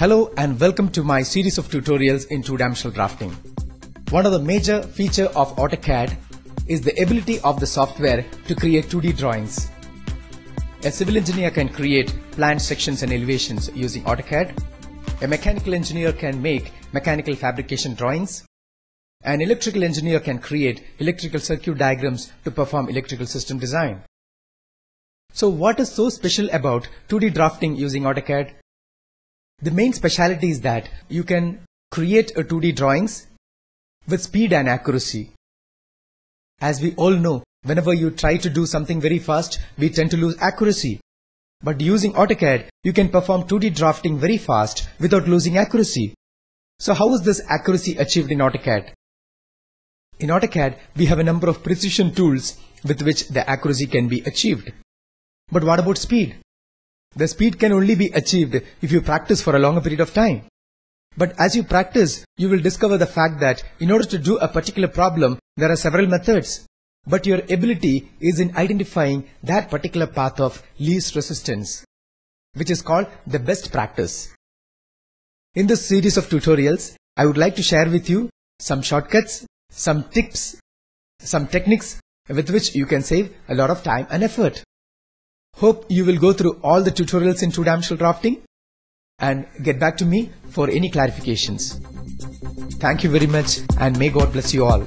Hello and welcome to my series of tutorials in two-dimensional drafting. One of the major feature of AutoCAD is the ability of the software to create 2D drawings. A civil engineer can create planned sections and elevations using AutoCAD. A mechanical engineer can make mechanical fabrication drawings. An electrical engineer can create electrical circuit diagrams to perform electrical system design. So what is so special about 2D drafting using AutoCAD? The main speciality is that you can create a 2D drawings with speed and accuracy. As we all know, whenever you try to do something very fast, we tend to lose accuracy. But using AutoCAD, you can perform 2D drafting very fast without losing accuracy. So how is this accuracy achieved in AutoCAD? In AutoCAD, we have a number of precision tools with which the accuracy can be achieved. But what about speed? The speed can only be achieved if you practice for a longer period of time. But as you practice, you will discover the fact that in order to do a particular problem, there are several methods. But your ability is in identifying that particular path of least resistance, which is called the best practice. In this series of tutorials, I would like to share with you some shortcuts, some tips, some techniques with which you can save a lot of time and effort. Hope you will go through all the tutorials in two-dimensional drafting and get back to me for any clarifications. Thank you very much and may God bless you all.